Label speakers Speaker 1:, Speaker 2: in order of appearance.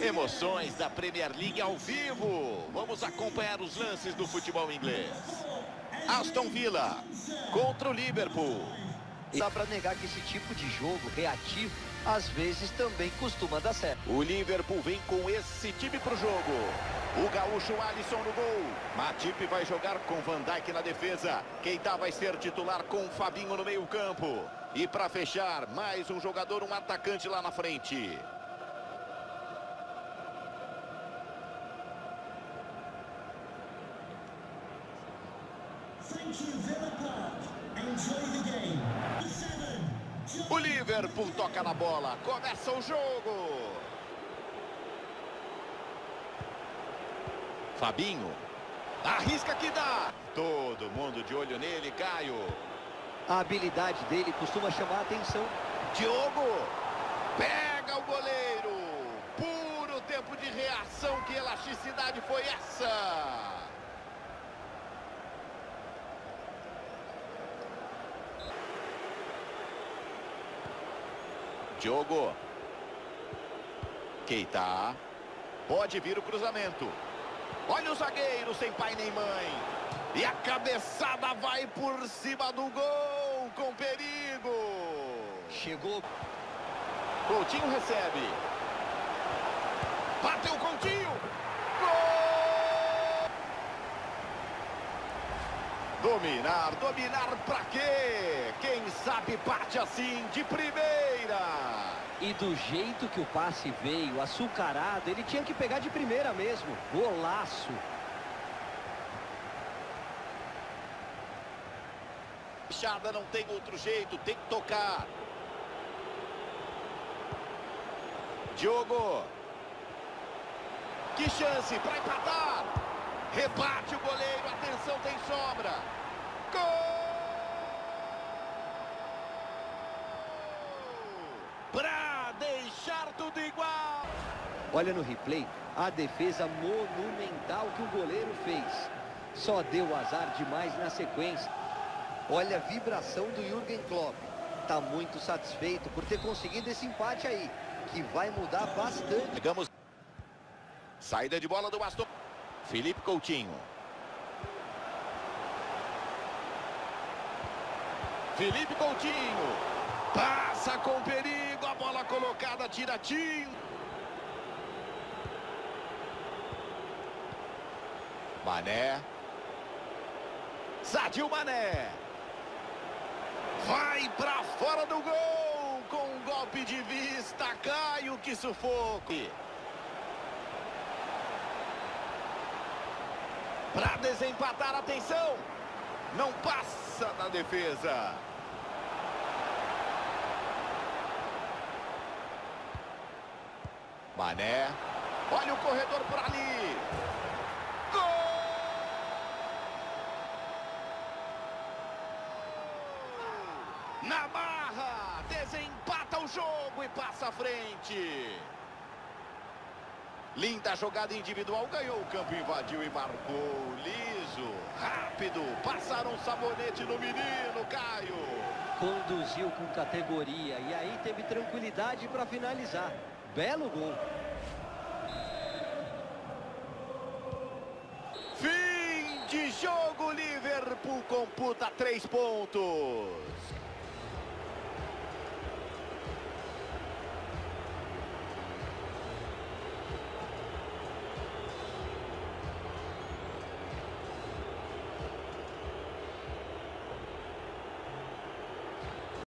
Speaker 1: Emoções da Premier League ao vivo. Vamos acompanhar os lances do futebol inglês. Aston Villa contra o Liverpool.
Speaker 2: Dá para negar que esse tipo de jogo reativo às vezes também costuma dar certo.
Speaker 1: O Liverpool vem com esse time para o jogo. O gaúcho Alisson no gol. Matip vai jogar com Van Dijk na defesa. Keita vai ser titular com Fabinho no meio campo. E para fechar, mais um jogador, um atacante lá na frente. O Liverpool toca na bola. Começa o jogo. Fabinho. Arrisca que dá. Todo mundo de olho nele, Caio.
Speaker 2: A habilidade dele costuma chamar a atenção.
Speaker 1: Diogo. Pega o goleiro. Puro tempo de reação. Que elasticidade foi essa? Diogo. Keita. Pode vir o cruzamento. Olha o zagueiro sem pai nem mãe. E a cabeçada vai por cima do gol com perigo.
Speaker 2: Chegou.
Speaker 1: Coutinho recebe. Bateu Coutinho. Gol! Dominar, dominar pra quê? Quem sabe parte assim de primeira.
Speaker 2: E do jeito que o passe veio, açucarado, ele tinha que pegar de primeira mesmo. Golaço.
Speaker 1: Fechada não tem outro jeito, tem que tocar. Diogo. Que chance para empatar. Rebate o goleiro, atenção, tem sobra. Gol! Para deixar tudo igual.
Speaker 2: Olha no replay, a defesa monumental que o goleiro fez. Só deu azar demais na sequência. Olha a vibração do Jürgen Klopp. Tá muito satisfeito por ter conseguido esse empate aí, que vai mudar bastante.
Speaker 1: Pegamos. Saída de bola do Aston. Felipe Coutinho. Felipe Coutinho. Passa com perigo, a bola colocada, tira tiro. Mané. Sadio Mané. Vai pra fora do gol. Com um golpe de vista. Caio que sufoco. Para desempatar, atenção. Não passa da defesa. Mané. Olha o corredor por ali. Na barra. Desempata o jogo e passa à frente. Linda jogada individual. Ganhou o campo, invadiu e marcou. Liso, rápido. Passaram um sabonete no menino, Caio.
Speaker 2: Conduziu com categoria e aí teve tranquilidade para finalizar. Belo gol.
Speaker 1: Fim de jogo, Liverpool computa três pontos.